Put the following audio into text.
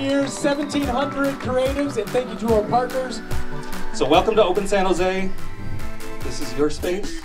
years, 1,700 creatives, and thank you to our partners. So welcome to Open San Jose. This is your space.